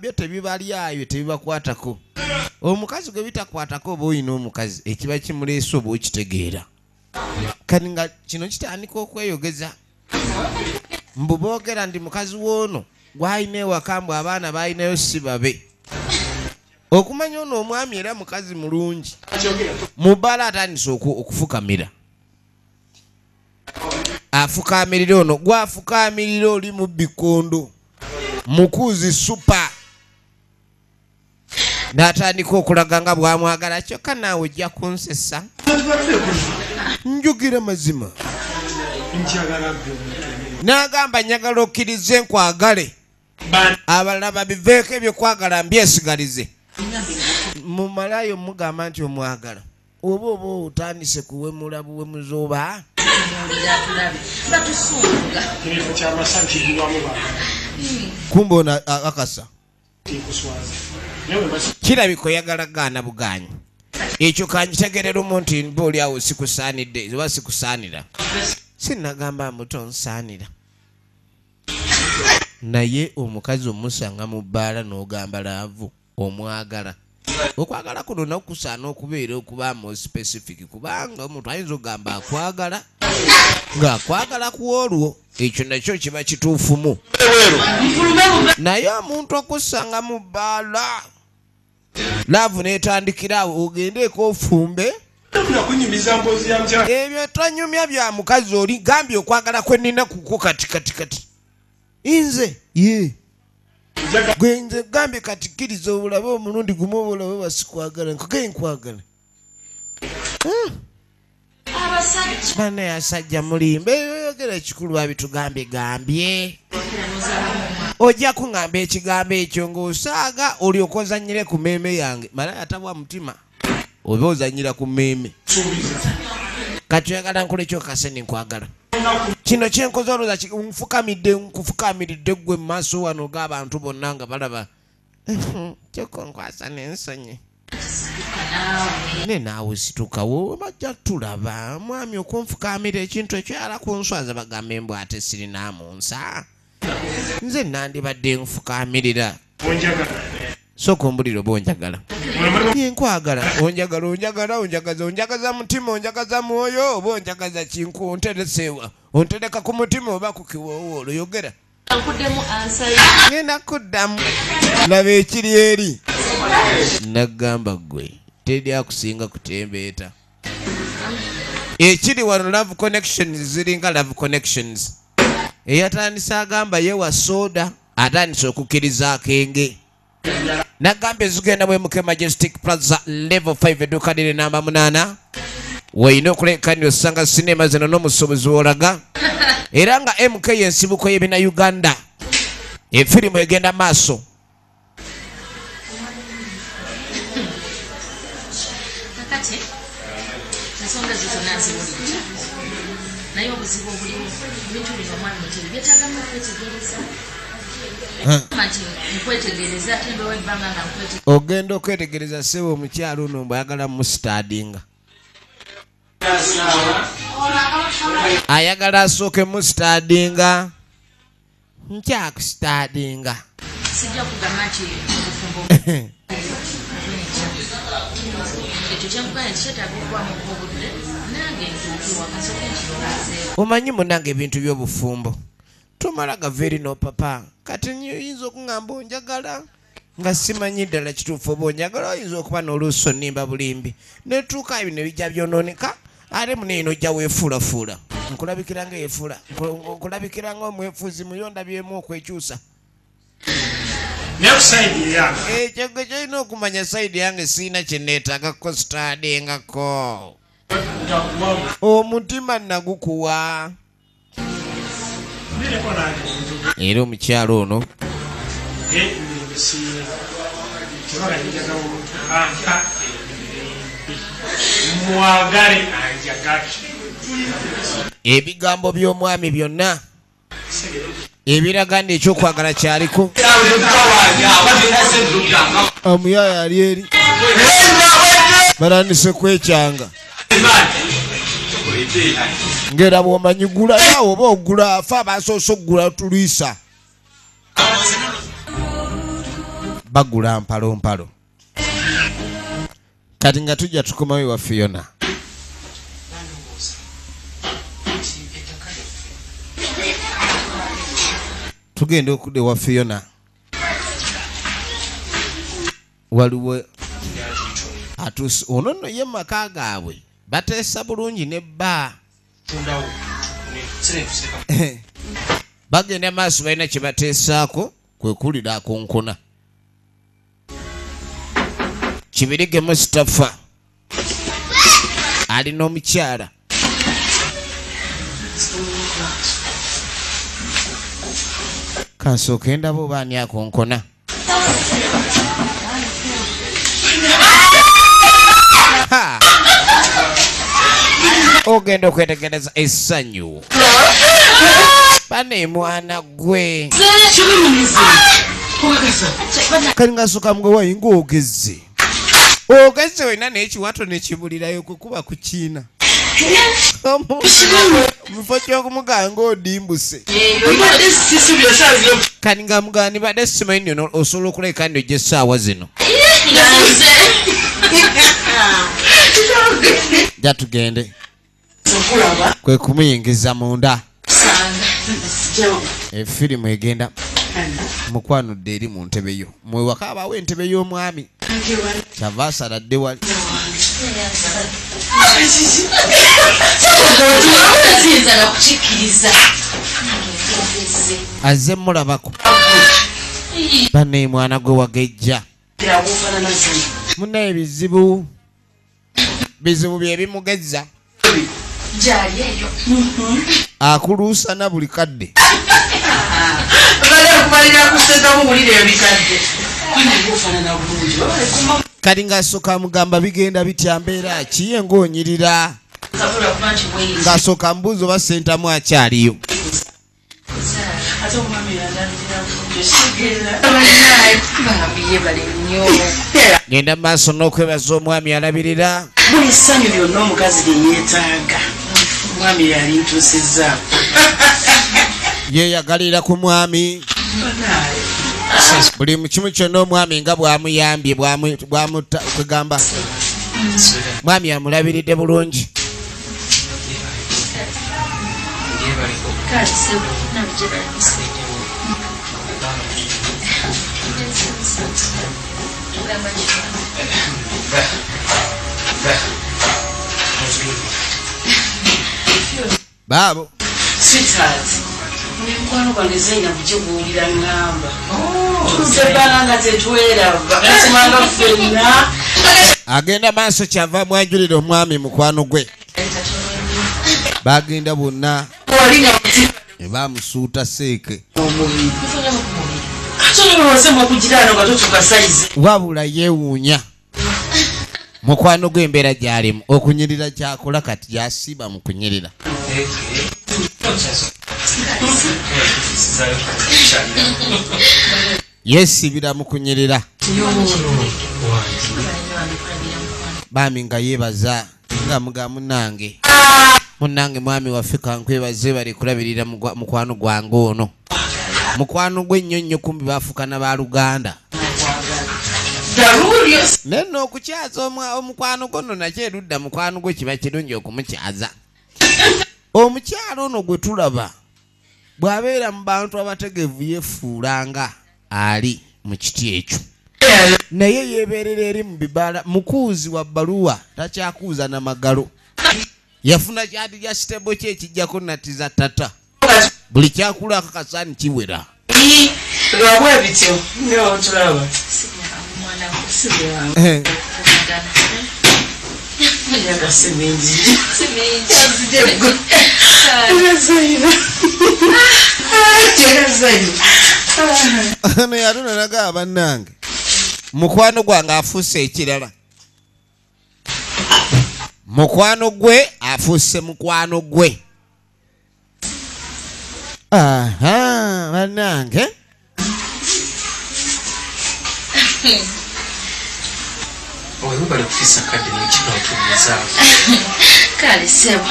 byo tebibalyayo tebibakwatako. Omukazi gwe bitakwatako oba oyina omukazi ekiba kimuleese oba okitegeera. Kati nga kino kitandika okweyogeza? Mbu boogera ndi mukazi woono gwalina ewaka mbu abaana balinayo si babe. Okumanya ono omwami era mukazi mulungi mu bbaala atandise oku- okufukamira. Afukamirira ono gwafukamirira oli mu bikondo mukuzi supa n'atandika okulaga nga bwamwagala kyokka naawe ojja kunsesa. Njugira mazima. N'agamba nyagala okkirize nkwagale. Abalala babiveeko ebyokwagala mbyesigalize mumalayo mugamba nti omwagala oba oba otandise kuwemula buwemuzi oba? Kumba ono a- kirabika oyagala gaana buganyi. Ekyo kanjitegererumu nti mba oli awo sikusaanidde oba sikusaanira. Sinagamba muto nsaanira. Naye omukazi omusanga mu bbaala n'ogamba laavu omwagala. Okwagala kuno nakusaana okubeera okubaamu specific kubanga omuntu ayinza okugamba akwagala ng'akwagala ku olwo ekyo nakyo kiba kituufumu naye omuntu okusanga mu bbaala laavu netandikirawo ogendeeko ofumbe ebyo tonyumya bya mukazi oli gambye okwagala kwe nina kuko kati kati kati. Nze ye. Gwe nze gambye kati kkiriza obulabe omulundi gumu obulabe basikwagala nkagaye nkwagala. Abasajja banaye asajja mulimba ebyogera ekikulu babitugambye gambye. Ojja kuŋŋamba ekigambo ekyo ng'osaaga olyoka ozanyire ku mmeeme yange. Malayo atabwa mutima oba ozanyira ku mmeeme. Kati oyagala nkole kyokase ninkwagala kino kyenkoze olooza ki- nfukamidde nkufukamiridde ggwe mu maaso wano g'abantu bonna nga balaba kyoko nkwasa n'ensonyi ne naawe situkawo bajja tulaba. Mwami okunfukamira ekintu ekyo yala kunswaza bagamba embwa ate sirinaamu nsa. Nze nandibadde nfukamirira. Onjagala sooka ombuliro oba onjagala. Ye nkwagala onjagala onjagala onjagaza onjagaza mutima onjagaza mwoyo oba onjagaza kinku onteresewa. Ontereka ku mutima oba ku kiwoowoolo yogera. Ngenda kuddamu. Laba ekiri eri nagamba ggwe teri akusinga kutembeeta. Ekiri wano love connections ziringa love connections. Eyatandise agamba yewa soda atandise okukkiriza akenge. Nagamba ezigenda bwemuke majestic plaza level 5 edduuka liri namba 8 weina okulekanira osanga sinema zino n'omusuubuzi wolaga. Era nga mk yensibuko y'ebina uganda. Efirimu egenda maaso ensonga zito naziwulidde naye obuzibu obulimu ebintu bino omwami muteri byetagamu okwetegereza. Ogenda okwetegereza sebo omukyalo ono mbwayagala musitadinga ayagala asooke musitadinga nkyakusitadinga sijja kugamba nti obufumbo omanyi munange ebintu by'obufumbo. Tomala gava eri nopapa kati oyinza okuŋŋamba onjagala? Nga simanyi ddala kituufu oba onjagala oyinza okuba n'oluusi onimba bulimbi. Netuuka ebyo ne bijja byonooneka ate muneeno ojja weefuulafuula. Nkulabikira nga efuula nkulabikira nga omwefuuzi muyonda byemu okwekyusa naye kusaidi eyange ekyo gwe kyolina okumanya sayidi yange siina kyeneetagako sitadingako omutima nagukuwa mbireko nange era omukyalo ono. Mwagale anjagale ebigambo by'omwami byonna ebiraga nti ekyokwagala kyaliko. Amuyaya ali eri. Barandise kwekyanga. Ngera bwomanyi gula nawe oba ogula afe abasoose okugula tulwisa bagula mpalompalo. Kati nga tujja tukomawo ewa fiona tugenda okudda ewa fiona. Waliwo atuuse ono nno ye maka gaabwe bateesa bulungi ne bba. Bagenda maaso balina kye bateesaako kwe kulira akonkona kibirige musitafa alina omukyala kansooka endaba oba ani akonkona ogenda okwetegereza essanyu. Bane mwana gwe kali ngasooka mugwe wayinga ogezze. Ogezze wena n'ekiwato nekibulirayo kwe kuba ku kiina mufo kyokumuganga odimbuse kani nga mugani badde simanyi nno osobola okuleka ndi ojja essaawa zino ja tugende kwe kumuyingiza munda efirimu egenda mukwanudde eri mu ntebe yo mwewaka abaawo entebe y'omwami kyava asaladde wali ziyinza nakukikkiriza azze mulabako banne mwana gwe wagejja. Munaye bizibu bizibu bye bimugezza. Akuluusana buli kadde. Kubalira kuseka muwulire ebikadde kati ng'asooka amugamba bigenda bitya mbeera nti bweyisa ng'asooka mubuuza oba sentamu akyaliyo omwami genda mu maaso n'okwebaza omwami alabirira. Buli ssanyu lyonna omukazi lyeyeetaaga omwami yali ntuusizzaako yeeyagalira ku mwami buli mu kimu kyonna omwami nga bw'amuyambye bw'amu- bw'amutta kwegamba mwami amulabiridde bulungi. Baabo mukwano gwange zaina kukiguwulira ŋŋamba tuzebbanga nga tetweraba kasimanga ffenna. Agenda maaso kyava mwanjulira omwami mukwano gwe. Bagenda bonna wali nga mutima ne bamusuuta seeke wabula yeewuunya. Mukwano gw'embeera gy'alimu. Okunyirira kyakola kati gyasiiba mu kunyirira yeesibira mu kunyirira baami nga yeebaza nga muga munange. Munange mwami waffe kankwebaze bali kulabirira mukwano gwange ono. Mukwano gwe ennyo nnyo kumbi baafukana ba luganda. Daluulyo naye nno okukyaza omukwano gwo nno nakyo erudda mukwano gwe kiba kirungi okumukyaza omukyalo ono gwe tulaba bw'abeera mu bantu abategeevu yeefuulanga ali mu kiti ekyo. Naye yeebeerera eri mu bibala mukuuzi wa bbaluwa takyakuuza na magalo. Yafuna kyati kya kitebo kye ekijjako natiza tata buli kyakula akakasaani kiwera. Lwabwe bityo. Notulaba Mwana we. sibewange Eh, Mwana. yaga simingi Si mingi. yazaina yazaina ono yatuna nagaa bannange mukwano gwange afuuse ekirala. Mukwano gwe afuuse mukwano gwe. Aha bannange oyo bali okufiisa kadde mutima otubuuzaawo kale sebo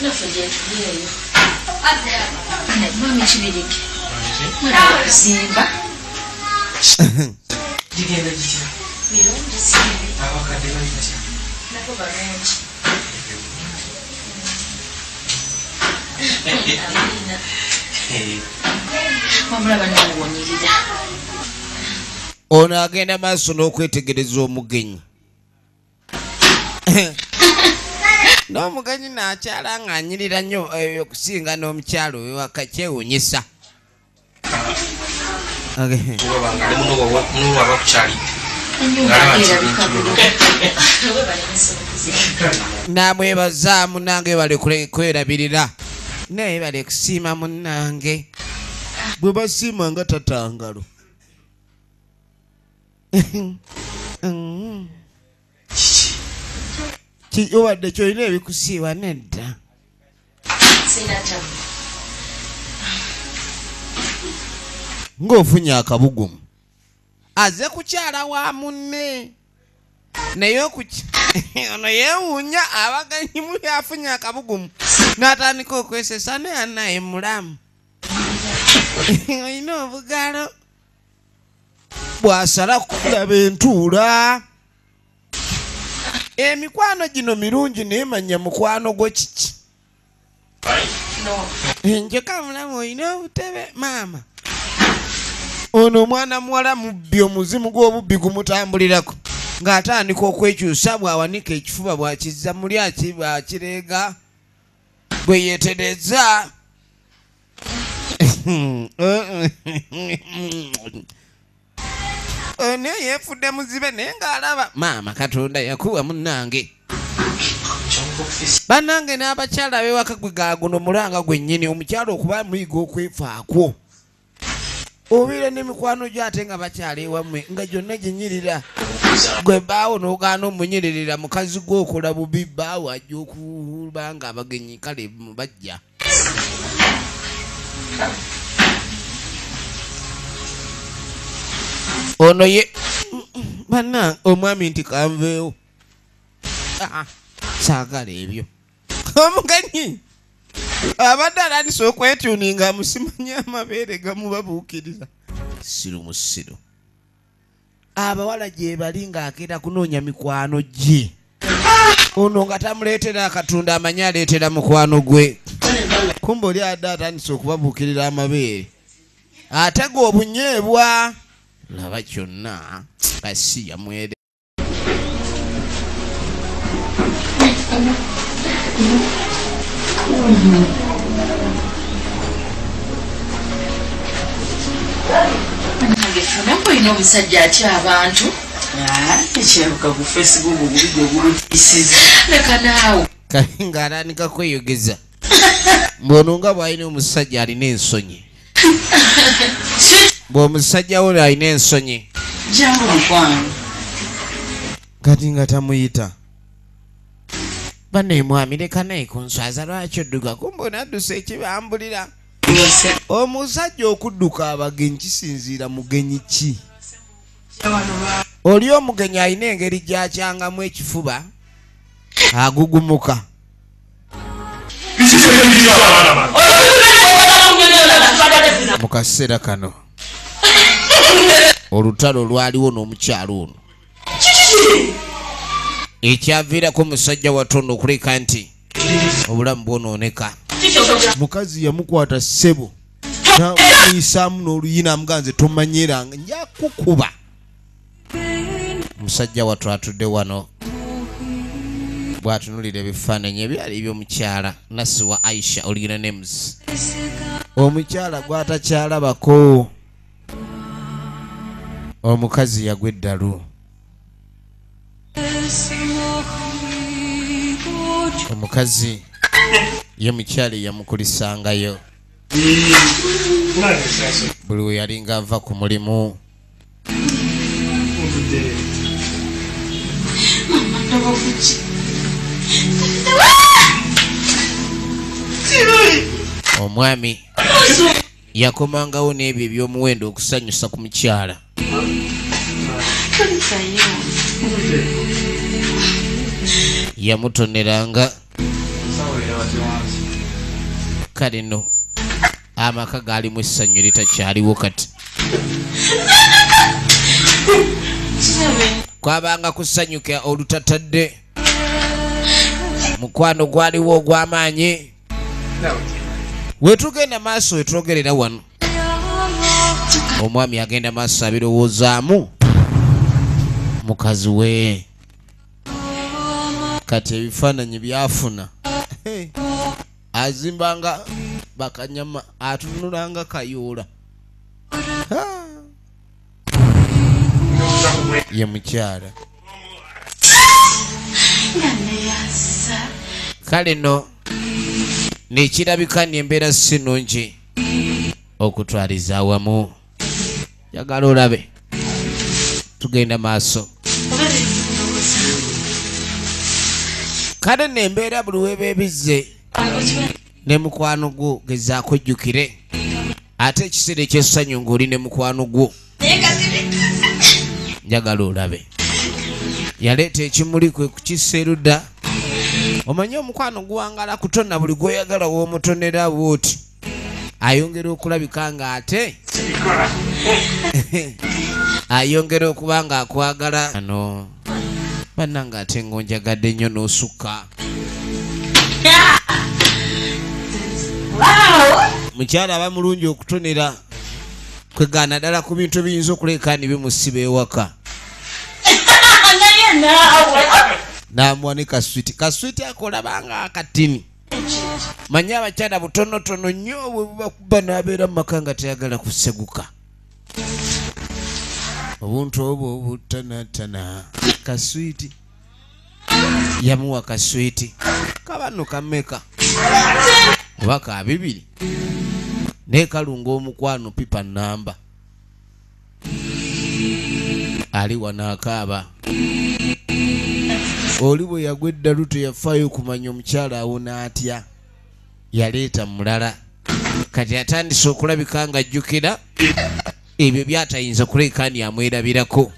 nafe gyetulireyo mami ekibirige okuzimba gigenda gitya mirungi simbi abakadde bali batya nabo balungi wabula banamuwunyirira ono agenda maaso n'okwetegereza omugenyi. N'omugenyi n'akyala ng'anyirira nnyo ebyo okusinga n'omukyalo ewaka kyewunyisa namwebaza munange bale kwerabirira. Naye bale kusiima munange bwe basiima nga tatangalo obadde kyolina ebikusiiba nedda. Ng'ofunye akabugumu. Aze kukyala wa munne. Naye ono yeewuunya abaganyi muli afunye akabugumu. N'atandika okwesesa naye anaye mulamu. Olina obugalo bw'asala kulaba entuula. Emikwano gino mirungi naye manya mukwano gwo kiki? No njoka mulamu olina obutebe maama. Ono omwana muwala mubbi omuzimu gw'obubbi gumutambulirako. Ng'atandika okwekyusa bw'awanika ekifuba bw'akizza muli aki bw'akireega bwe yeetereza ono yeefudde muzibe naye ng'alaba. Maama katonda yakuwa munnange. Bannange n'abakyala ab'ewaka gwe gaaguno mulanga gwennyini omukyala okuba muyiga okwefaako obeera n'emikwano gyo ate nga bakyala ewammwe nga gyonna ginyirira gwe baawo n'ogaana omunyiririra mukazi gwokola bubi baawo ajja okuba nga abagenyi kale mubajja ono ye banna omwami nti kanveewo. Ah, saagala ebyo. Omugenyi abadde alandisa okwetuuninga amusimanye amabeere gamubabuukiriza. Siru musiru abawala gye bali ng'akeera kunoonya mikwano gye. Ono nga tamuleetera akatunda amanyi aleetera mukwano gwe. Kumba oli adde atandise okubabuukirira amabeere. Ate ge obunyeebwa laba kyonna asi yamwere funako olina omusajja atya abantu? Ekyabuka ku facebook obubiga obulutiisiza leka naawe. Kale ng'atandika kweyogeza. Mbwono nga bw'alina omusajja alina ensonyi bw'omusajja wo alina ensonyi jangu mukwano kati nga tamuyita banne mwami leka naye ku nswaza lwaki odduka kumba onaddusa ekibambulira omusajja okudduka abagenyi kisinziira mugenyi ki oli omugenyi alina engeri gyakyangamu ekifuba agugumuka mu kaseera kano olutalo lwaliwo n'omukyalo ono. Ekyaviirako omusajja watondo okuleka nti obulamu bwonooneka. Mukazi yamukwata ssebo namuyisaamu n'oluyina amuganze tomanyeranga njakukuba. Omusajja watto atudde wano bw'atunulira ebifaananyi ebyali eby'omukyala nasi wa aisha olugina nems omukyala gw'atakyalabako omukazi yagwa eddalu. Omukazi ye mukyala eyamukulisangayo buli we yalinga ava ku mulimu. Omwami yakomangawo n'ebyo ebyomuwendo okusanyusa ku mukyala yamutoneranga kale no amaka gaalimu essanyu litakyaliwo kati. Kwabanga kusanyuka olutatadde mukwano gwaliwo ogw'amaanyi. Wetugenda maaso wetwogerera wano omwami agenda maaso abirowoozaamu. Mukazi we. Kati ebifaananyi byafuna. Azimbanga bakanyama atunulanga kayoola. Ah. ye mukyala. Kale no nekirabika ni embeera si nungi okutwaliza awamu jagala olabe. Tugenda maaso. Kale nembeera buli weba ebizze ne mukwano gwo gezaako ojjukire ate ekiseera ekyessanyu ng'oli ne mukwano gwo. Njagala olabe. Yaleeta ekimuli kwe kukissa erudda omanye omukwano guwangala kutonna buli gwoyagala w'omutonera bwoti. Ayongera okulabika nga ate ayongera okuba nga akwagala. Ano bannanga ate ngaonjagadde nnyo n'osukka. Mukyala aba mulungi okutonera. Kwegaana ddala ku bintu ebiyinza okuleka ni bimusiba ewaka? N'amuwa ne kaswiti kaswiti akolabanga akatini. Manye abakyala butonotono nnyo bwe bubakuba n'abeera mu maka nga tayagala kuseguka obuntu obwo obutanatana. Kaswiti yamuwa kaswiti kabano kameka. Oba ka bibiri nekalunga omukwano pipa namba. Ali wanaakaaba oli bwe yagwa eddalu teyafaayo kumanya omukyala awona atya yaleeta mulala. Kati atandise okulabika nga ajjukira ebyo byatayinza kuleka ni amwerabirako?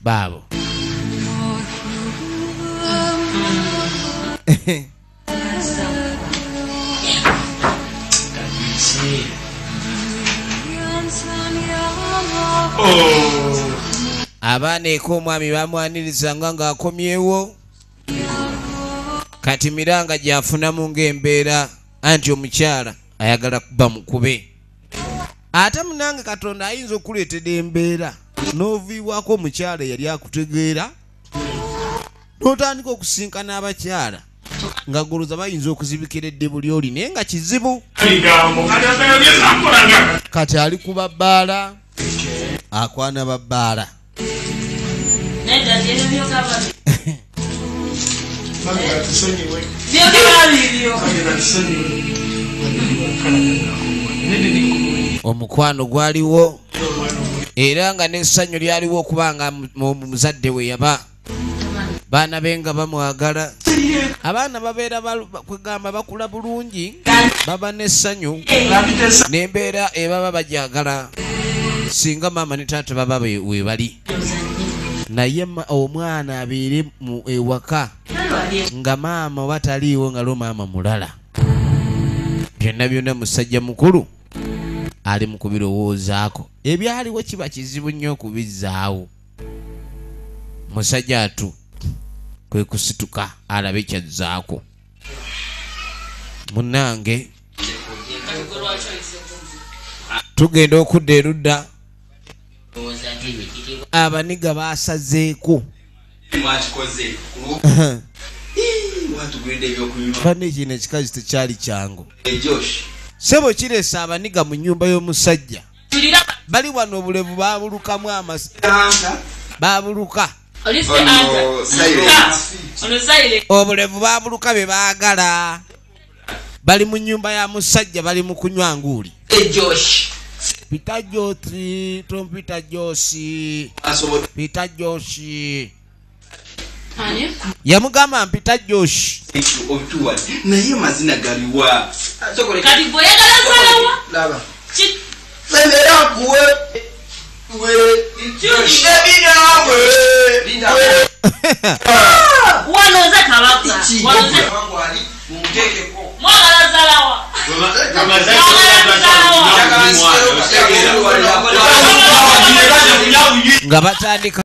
Baabo. Abaana eka omwami bamwanirizanga ng'akomyewo. Kati miranga gyafunamu ng'embeera anti omukyala ayagala kuba mukube. Ate munange katonda ayinza okuleetera embeera n'oviibwako omukyala eyali akutegeera n'otandika okusinkana abakyala nga goloza bayinza okuzibikira eddebu lyoli naye nga kizibu. Kati ali ku babbaala akwana babbaala omukwano gwaliwo era nga n'essanyu lyaliwo okuba nga mu- mu- muzadde we yaba. Baana be nga bamwagala. Abaana babeera kwegamba bakula bulungi baba n'essanyu n'embeera ebaba bajagala. Singa maama ne taata baba we bali. Naye omwana abeere ewaka nga maama oba taliiwo nga lo maama mulala byonna byonna musajja mukulu ali mu kubirowoozaako. Ebyaliwo kiba kizibu nnyo okubizzaawo. Musajja atu kwe kusituka alabe kyazzaako. Munnange tugenda okudda erudda abaniga baasazeeko fana ekino ekikazi tekyali kyangu. Sebo kireesa abaniga mu nnyumba y'omusajja. Bali wano obulevu babulukamu amasi babuluka obulevu babuluka bye baagala. Bali mu nnyumba ya musajja bali mu kunywa nguuli pita joti tompita josi. Pita josi yamugamba mpita josh naye mazina galiwa. Beera kuwe nga batandika